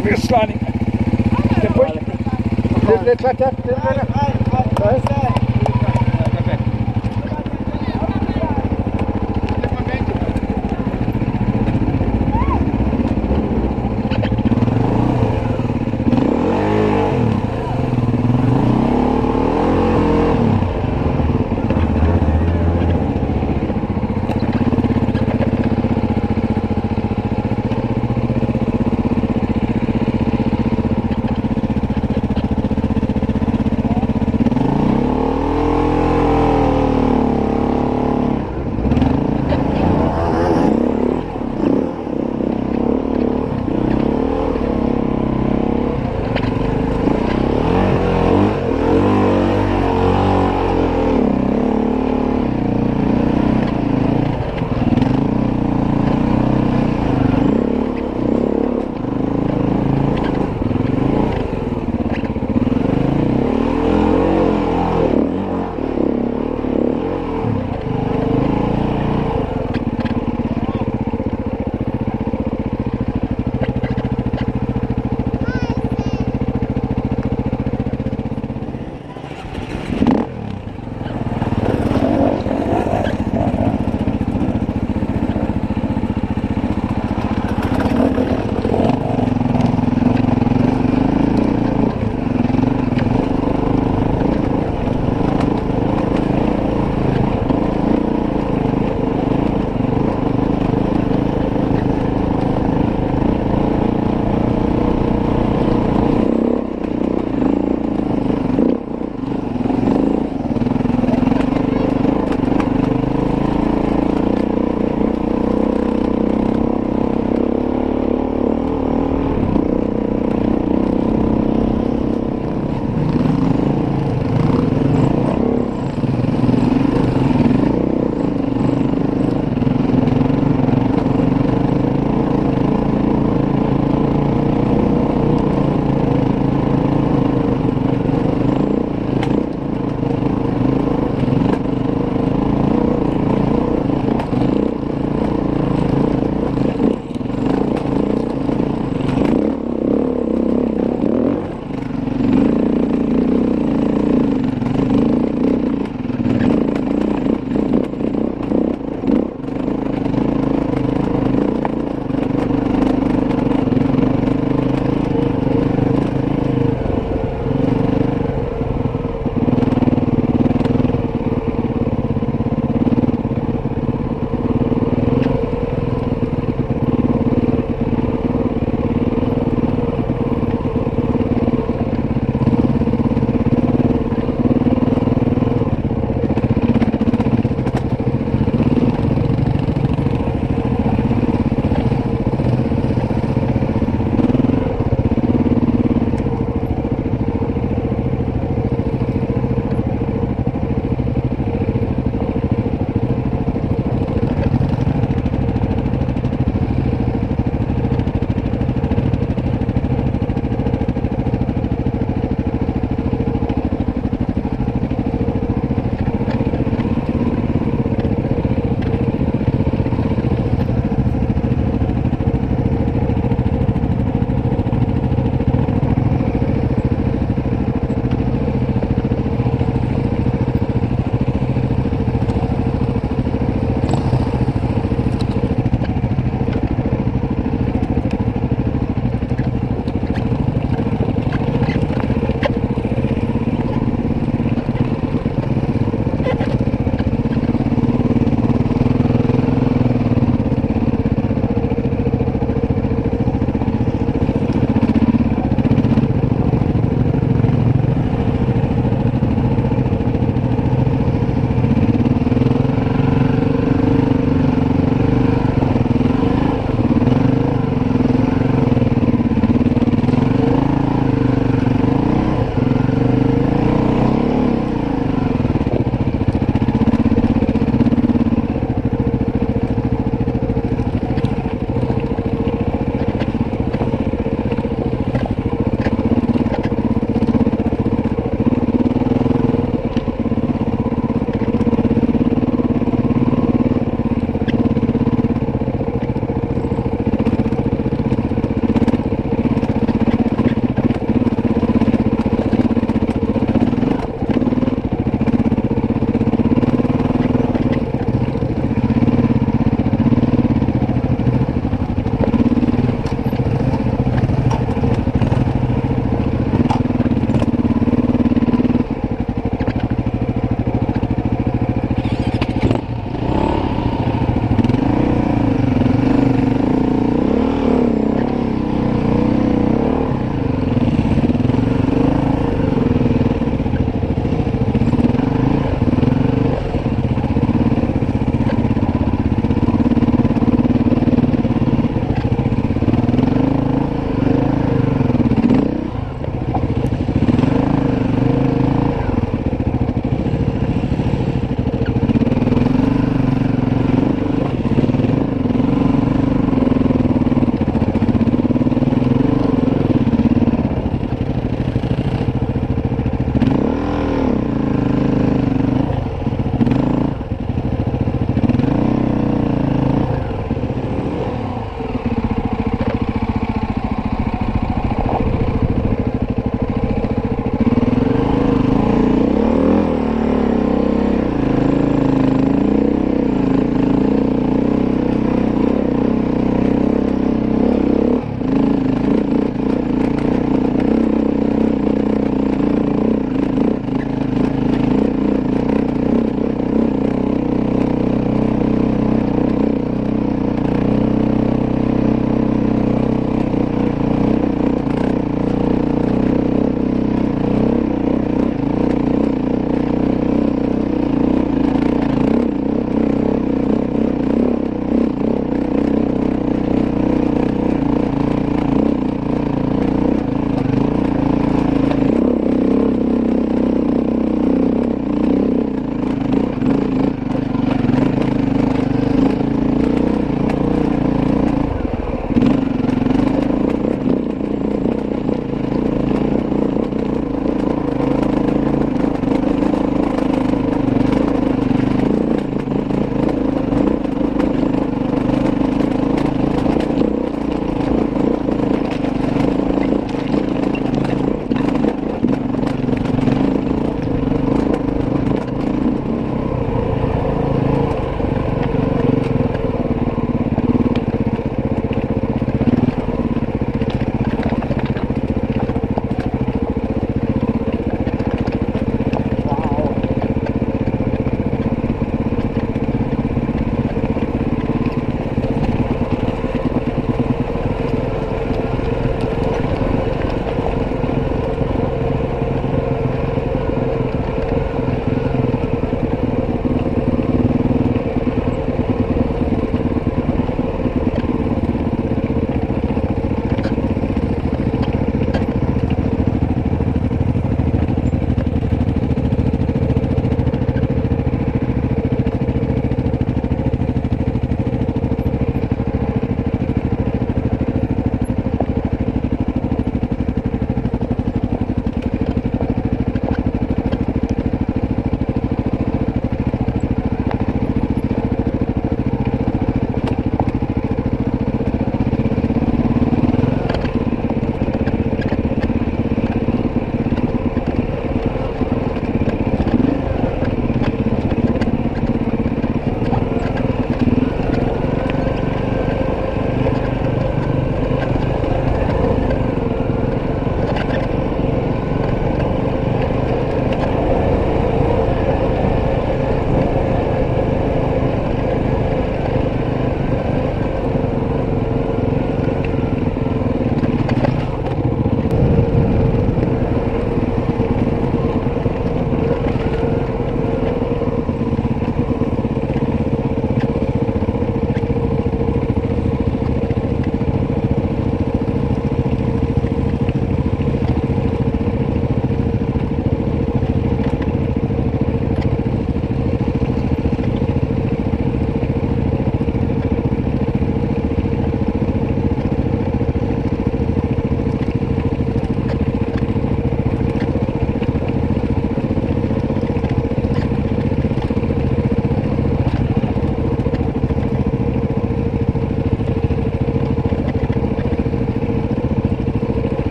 Det blir pysslan. Det är klart att det